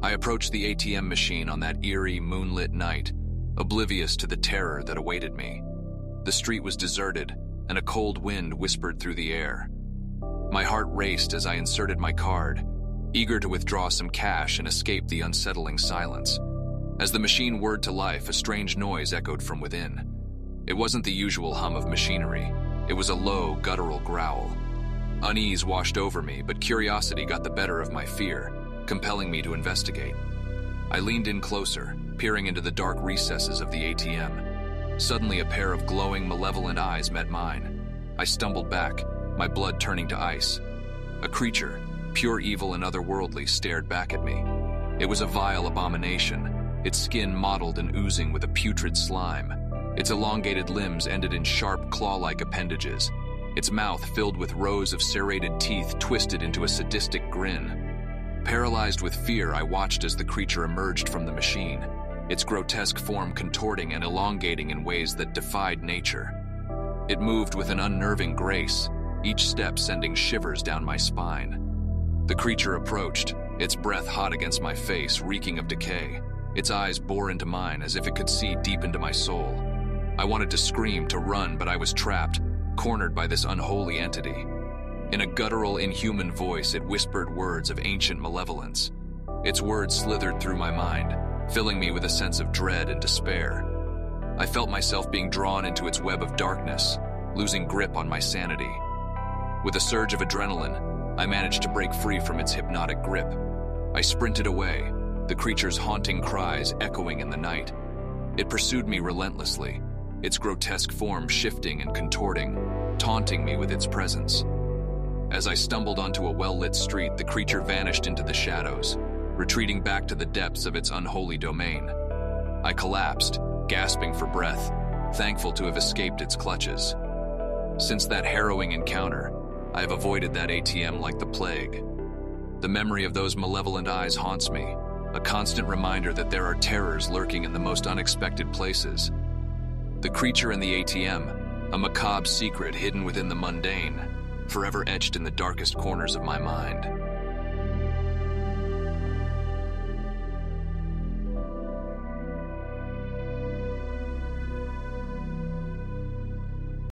I approached the ATM machine on that eerie, moonlit night, oblivious to the terror that awaited me. The street was deserted, and a cold wind whispered through the air. My heart raced as I inserted my card, eager to withdraw some cash and escape the unsettling silence. As the machine whirred to life, a strange noise echoed from within. It wasn't the usual hum of machinery, it was a low, guttural growl. Unease washed over me, but curiosity got the better of my fear, compelling me to investigate. I leaned in closer, peering into the dark recesses of the ATM. Suddenly, a pair of glowing, malevolent eyes met mine. I stumbled back, my blood turning to ice. A creature, pure evil and otherworldly, stared back at me. It was a vile abomination, its skin mottled and oozing with a putrid slime. Its elongated limbs ended in sharp, claw-like appendages, its mouth filled with rows of serrated teeth twisted into a sadistic grin. Paralyzed with fear, I watched as the creature emerged from the machine, its grotesque form contorting and elongating in ways that defied nature. It moved with an unnerving grace, each step sending shivers down my spine. The creature approached, its breath hot against my face, reeking of decay. Its eyes bore into mine as if it could see deep into my soul. I wanted to scream, to run, but I was trapped, cornered by this unholy entity. In a guttural, inhuman voice, it whispered words of ancient malevolence. Its words slithered through my mind, filling me with a sense of dread and despair. I felt myself being drawn into its web of darkness, losing grip on my sanity. With a surge of adrenaline, I managed to break free from its hypnotic grip. I sprinted away, the creature's haunting cries echoing in the night. It pursued me relentlessly, its grotesque form shifting and contorting, taunting me with its presence. As I stumbled onto a well-lit street, the creature vanished into the shadows, retreating back to the depths of its unholy domain. I collapsed, gasping for breath, thankful to have escaped its clutches. Since that harrowing encounter, I have avoided that ATM like the plague. The memory of those malevolent eyes haunts me, a constant reminder that there are terrors lurking in the most unexpected places. The creature in the ATM, a macabre secret hidden within the mundane, forever etched in the darkest corners of my mind.